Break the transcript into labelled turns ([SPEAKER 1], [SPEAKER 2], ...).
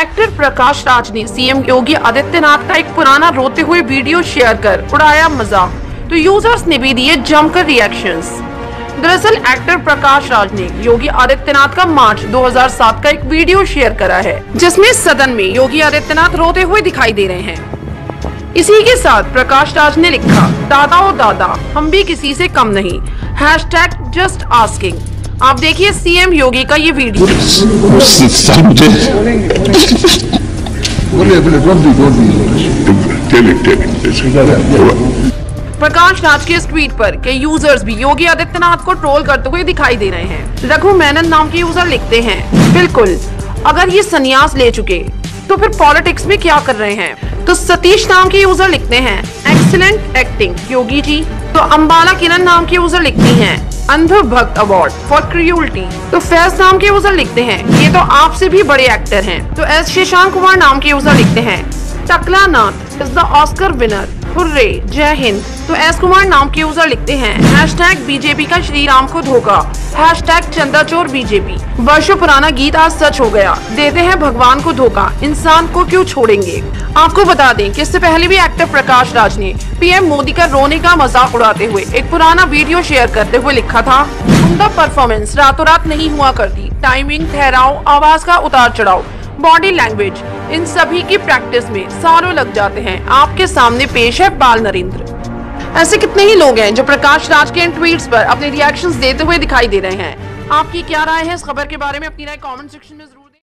[SPEAKER 1] Actor Prakash Raj ने CM Yogi Adityanath का एक पुराना रोते हुए वीडियो शेयर कर उड़ाया मज़ाक। तो यूज़र्स ने भी दिए जमकर रिएक्शंस दरअसल, एक्टर प्रकाश राज ने योगी आदित्यनाथ का मार्च 2007 का एक वीडियो शेयर करा है, जिसमें सदन में योगी आदित्यनाथ रोते हुए दिखाई दे रहे हैं। इसी के साथ प्रकाश राज ने लिखा, दादा ओ दादा, हम भी किसी से कम नहीं। हैश टैग जस्ट आस्किंग आप देखिए सीएम योगी का ये वीडियो। प्रकाश राज के इस ट्वीट पर के यूज़र्स भी योगी आदित्यनाथ को ट्रोल करते हुए दिखाई दे रहे हैं। रघु मेनन नाम के यूज़र लिखते हैं। बिल्कुल, अगर ये संन्यास ले चुके तो फिर पॉलिटिक्स में क्या कर रहे हैं? तो सतीश नाम के यूज़र लिखते हैं। Excellent acting Yogi ji. तो अम्बाला किरण नाम की यूज़र लिखती हैं। अंध भक्त अवार्ड फॉर क्रियुलटी तो फैज नाम के यूज़र लिखते हैं। ये तो आपसे भी बड़े एक्टर हैं। तो एस शशांक कुमार नाम के यूज़र लिखते हैं। Takla Nath is the Oscar winner hurray, जय हिंद। तो एस कुमार नाम के यूज़र लिखते हैं। हैशटैग बीजेपी का श्री राम को धोखा। हैशटैग चंदाचोर बीजेपी वर्षों पुराना गीत आज सच हो गया। देते हैं भगवान को धोखा। इंसान को क्यों छोड़ेंगे? आपको बता दें कि इससे पहले भी एक्टर प्रकाश राज ने पीएम मोदी का रोने का मज़ाक उड़ाते हुए एक पुराना वीडियो शेयर करते हुए लिखा था, उनका परफॉर्मेंस रातों रात नहीं हुआ करती। टाइमिंग ठहराव, आवाज़ का उतार चढ़ाव बॉडी लैंग्वेज इन सभी की प्रैक्टिस में सालों लग जाते हैं। आपके सामने पेश है बाल नरेंद्र। ऐसे कितने ही लोग हैं जो प्रकाश राज के इन ट्वीट्स पर अपने रिएक्शंस देते हुए दिखाई दे रहे हैं। आपकी क्या राय है? इस खबर के बारे में अपनी राय कमेंट सेक्शन में